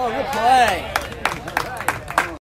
Oh, good play.